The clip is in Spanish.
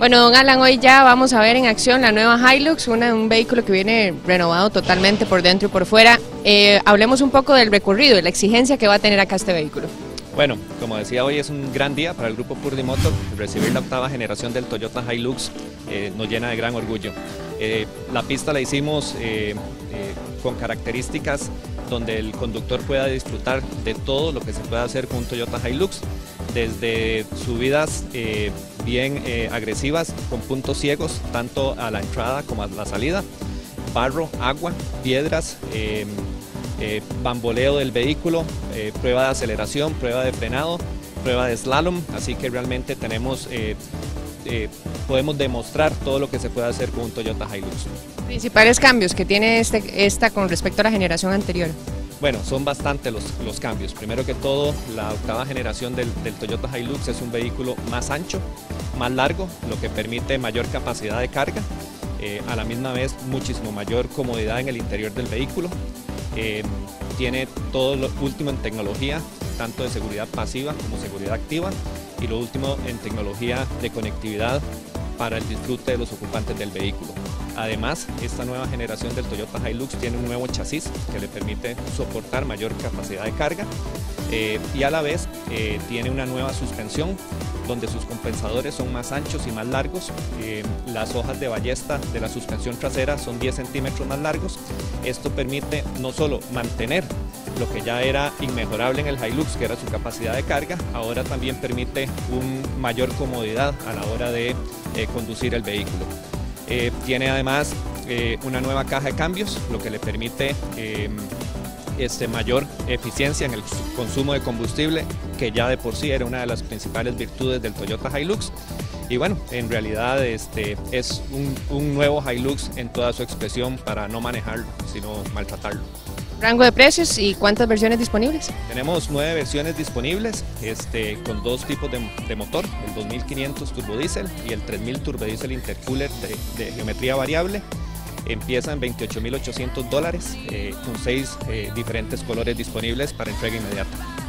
Bueno, don Alan, hoy ya vamos a ver en acción la nueva Hilux, un vehículo que viene renovado totalmente por dentro y por fuera. Eh, hablemos un poco del recorrido y la exigencia que va a tener acá este vehículo. Bueno, como decía, hoy es un gran día para el grupo Purdy Motor. Recibir la octava generación del Toyota Hilux eh, nos llena de gran orgullo. Eh, la pista la hicimos con características donde el conductor pueda disfrutar de todo lo que se puede hacer con un Toyota Hilux, desde subidas bien eh, agresivas con puntos ciegos, tanto a la entrada como a la salida, barro, agua, piedras, eh, bamboleo del vehículo, prueba de aceleración, prueba de frenado, prueba de slalom, así que realmente tenemos podemos demostrar todo lo que se puede hacer con un Toyota Hilux. Principales cambios que tiene este, esta con respecto a la generación anterior. Bueno, son bastante los, los, cambios. Primero que todo, la octava generación del, Toyota Hilux es un vehículo más ancho, más largo, lo que permite mayor capacidad de carga, eh, a la misma vez muchísimo mayor comodidad en el interior del vehículo. Eh, tiene todo lo último en tecnología, tanto de seguridad pasiva como seguridad activa, y lo último en tecnología de conectividad para el disfrute de los ocupantes del vehículo. Además, esta nueva generación del Toyota Hilux tiene un nuevo chasis que le permite soportar mayor capacidad de carga eh, y a la vez eh, tiene una nueva suspensión donde sus compensadores son más anchos y más largos. Eh, las hojas de ballesta de la suspensión trasera son 10 centímetros más largos. Esto permite no solo mantener lo que ya era inmejorable en el Hilux, que era su capacidad de carga, ahora también permite una mayor comodidad a la hora de conducir el vehículo. Eh, tiene además eh, una nueva caja de cambios, lo que le permite este, mayor eficiencia en el consumo de combustible, que ya de por sí era una de las principales virtudes del Toyota Hilux. Y bueno, en realidad este, es un nuevo Hilux en toda su expresión para no manejarlo, sino maltratarlo. ¿Rango de precios y cuántas versiones disponibles? Tenemos nueve versiones disponibles este, con dos tipos de, motor, el 2500 turbodiesel y el 3000 turbodiesel intercooler de, geometría variable. Empieza en 28.800 dólares eh, con seis eh, diferentes colores disponibles para entrega inmediata.